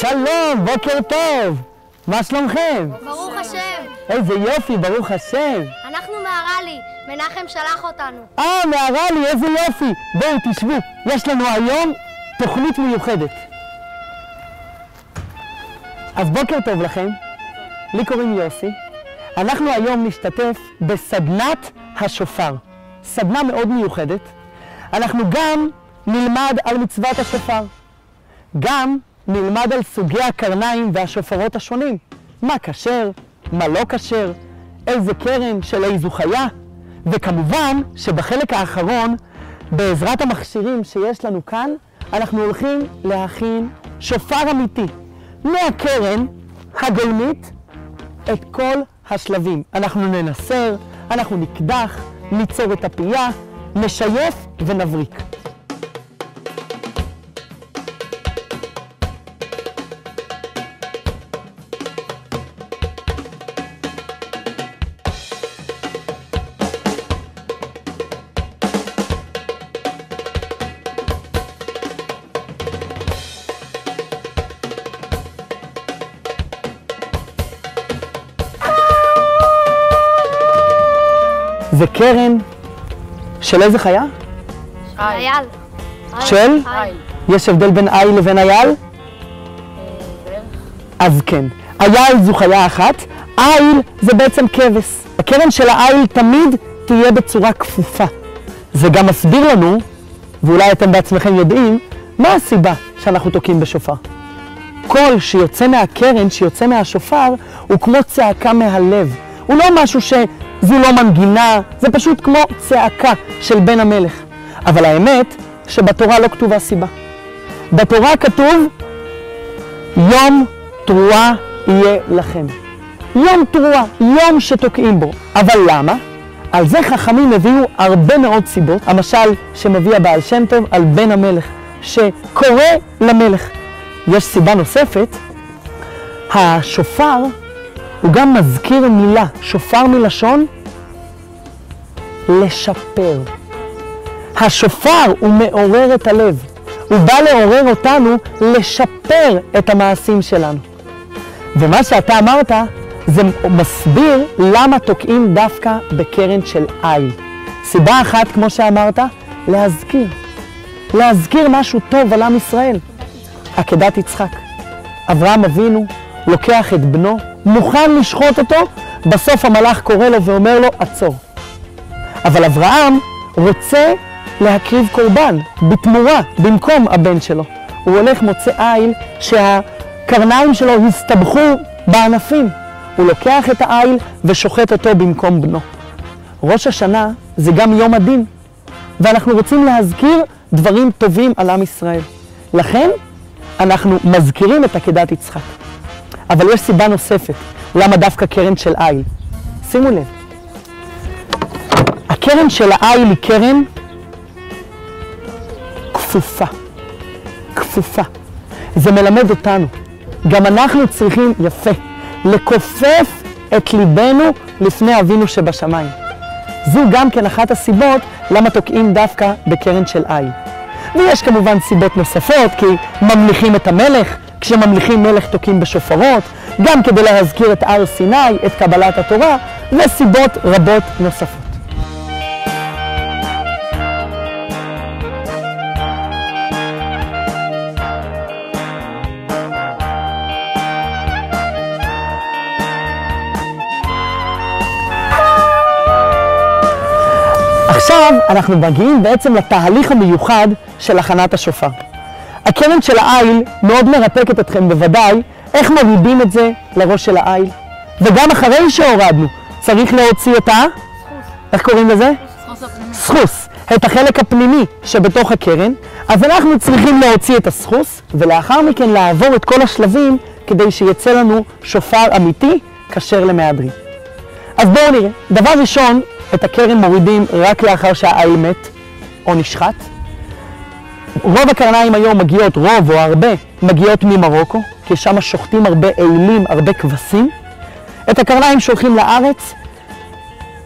שלום, בוקר טוב! מה שלומכם? ברוך השם. איזה יופי, ברוך השם. אנחנו מהרלי, מנחם שלח אותנו. אה, מהרלי, איזה יופי. בואו, תשבו. יש לנו היום תוכנית מיוחדת. אז בוקר טוב לכם. לי קוראים יוסי. אנחנו היום נשתתף בסדנת השופר. סדנה מאוד מיוחדת. אנחנו גם נלמד על מצוות השופר. גם נלמד על סוגי הקרניים והשופרות השונים. מה כשר, מה לא כשר, איזה קרן של איזו חיה, וכמובן שבחלק האחרון, בעזרת המכשירים שיש לנו כאן, אנחנו הולכים להכין שופר אמיתי. מהקרן הגולמית את כל השלבים. אנחנו ננסר, אנחנו נקדח, ניצור את הפייה, נשייף ונבריק. זה קרן של איזה חיה? אייל. של? אייל. יש הבדל בין איל לבין אייל? אז כן. אייל זו חיה אחת, איל זה בעצם כבש. הקרן של האיל תמיד תהיה בצורה כפופה. זה גם מסביר לנו, ואולי אתם בעצמכם יודעים, מה הסיבה שאנחנו תוקעים בשופר. קול שיוצא מהקרן, שיוצא מהשופר, הוא כמו צעקה מהלב. הוא לא משהו שזו לא מנגינה, זה פשוט כמו צעקה של בן המלך. אבל האמת שבתורה לא כתובה סיבה. בתורה כתוב, יום תרועה יהיה לכם. יום תרועה, יום שתוקעים בו. אבל למה? על זה חכמים הביאו הרבה מאוד סיבות. המשל שמביא הבעל שם טוב על בן המלך, שקורא למלך. יש סיבה נוספת, השופר הוא גם מזכיר מילה, שופר מלשון לשפר. השופר הוא מעורר את הלב, הוא בא לעורר אותנו לשפר את המעשים שלנו. ומה שאתה אמרת, זה מסביר למה תוקעים דווקא בקרן של איל. סיבה אחת, כמו שאמרת, להזכיר. להזכיר משהו טוב על עם ישראל. עקדת יצחק. אברהם אבינו לוקח את בנו, מוכן לשחוט אותו, בסוף המלאך קורא לו ואומר לו, עצור. אבל אברהם רוצה להקריב קורבן, בתמורה, במקום הבן שלו. הוא הולך, מוצא איל, שהקרניים שלו הסתבכו בענפים. הוא לוקח את האיל ושוחט אותו במקום בנו. ראש השנה זה גם יום הדין, ואנחנו רוצים להזכיר דברים טובים על עם ישראל. לכן אנחנו מזכירים את עקדת יצחק. אבל יש סיבה נוספת, למה דווקא קרן של איל. שימו לב, הקרן של האיל היא קרן כפופה. כפופה. זה מלמד אותנו. גם אנחנו צריכים, יפה, לכופף את ליבנו לפני אבינו שבשמיים. זו גם כן אחת הסיבות למה תוקעים דווקא בקרן של איל. ויש כמובן סיבות נוספות, כי ממליכים את המלך, כשממליכים מלך תוקעים בשופרות, גם כדי להזכיר את הר סיני, את קבלת התורה, וסיבות רבות נוספות. עכשיו אנחנו מגיעים בעצם לתהליך המיוחד של הכנת השופר. הקרן של האיל מאוד מרתקת אתכם בוודאי, איך מורידים את זה לראש של האיל. וגם אחרי שהורדנו, צריך להוציא את ה... איך קוראים לזה? סחוס. את החלק הפנימי שבתוך הקרן. אז אנחנו צריכים להוציא את הסחוס, ולאחר מכן לעבור את כל השלבים כדי שיצא לנו שופר אמיתי, כשר למהדרין. אז בואו נראה. דבר ראשון, את הקרן מורידים רק לאחר שהאיל מת או נשחט. רוב הקרניים היום מגיעות, רוב או הרבה, מגיעות ממרוקו, כי שם שוחטים הרבה אילים, הרבה כבשים. את הקרניים שולחים לארץ,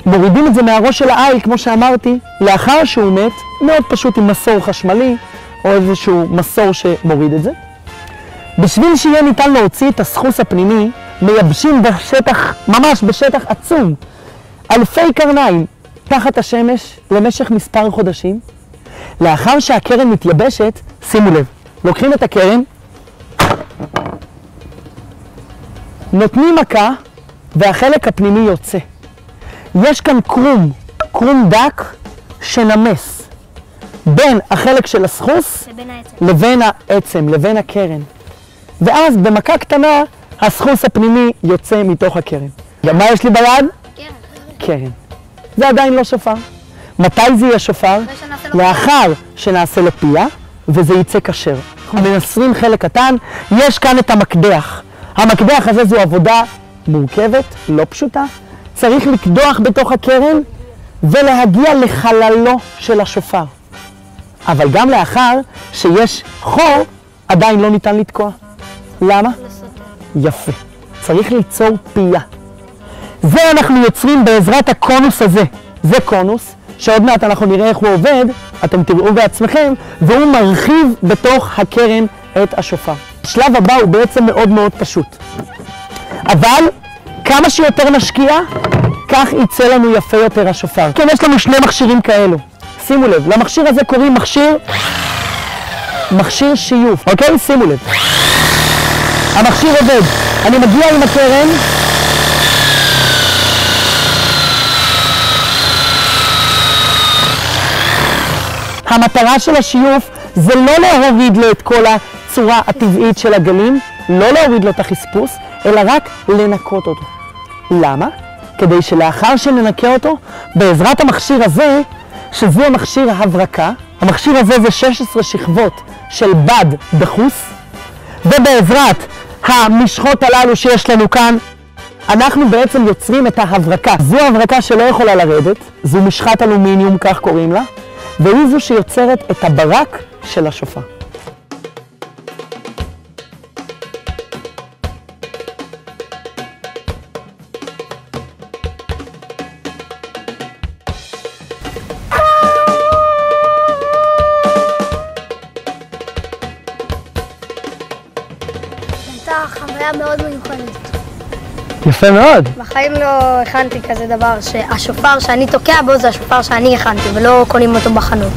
מורידים את זה מהראש של האיל, כמו שאמרתי, לאחר שהוא מת, מאוד פשוט עם מסור חשמלי, או איזשהו מסור שמוריד את זה. בשביל שיהיה ניתן להוציא את הסחוס הפנימי, מייבשים בשטח, ממש בשטח עצום, אלפי קרניים תחת השמש למשך מספר חודשים. לאחר שהקרן מתייבשת, שימו לב, לוקחים את הקרן, נותנים מכה והחלק הפנימי יוצא. יש כאן קרום, קרום דק שנמס בין החלק של הסחוס לבין העצם. לבין העצם, לבין הקרן. ואז במכה קטנה הסחוס הפנימי יוצא מתוך הקרן. ומה יש לי ביד? כן. קרן. זה עדיין לא שופר. מתי זה יהיה שופר? לאחר שנעשה לו פיה, וזה יצא כשר. אנחנו מנסרים חלק קטן, יש כאן את המקדח. המקדח הזה זו עבודה מורכבת, לא פשוטה. צריך לקדוח בתוך הקרן ולהגיע לחללו של השופר. אבל גם לאחר שיש חור, עדיין לא ניתן לתקוע. למה? יפה. צריך ליצור פייה. זה אנחנו יוצרים בעזרת הקונוס הזה. זה קונוס, שעוד מעט אנחנו נראה איך הוא עובד, אתם תראו בעצמכם, והוא מרחיב בתוך הקרן את השופר. השלב הבא הוא בעצם מאוד מאוד פשוט. אבל כמה שיותר נשקיע, כך יצא לנו יפה יותר השופר. כן, יש לנו שני מכשירים כאלו. שימו לב, למכשיר הזה קוראים מכשיר, מכשיר שיוף, אוקיי? שימו לב. המכשיר עובד. אני מגיע עם הקרן, המטרה של השיוף זה לא להוריד לו את כל הצורה הטבעית של הגלים, לא להוריד לו את החספוס, אלא רק לנקות אותו. למה? כדי שלאחר שננקה אותו, בעזרת המכשיר הזה, שזו המכשיר ההברקה, המכשיר הזה זה 16 שכבות של בד דחוס, ובעזרת המשחות הללו שיש לנו כאן, אנחנו בעצם יוצרים את ההברקה. זו הברקה שלא יכולה לרדת, זו משחת אלומיניום, כך קוראים לה, והיא זו שיוצרת את הברק של השופר. חוויה מאוד מיוחדת. יפה מאוד. בחיים לא הכנתי כזה דבר, שהשופר שאני תוקע בו זה השופר שאני הכנתי, ולא קונים אותו בחנות.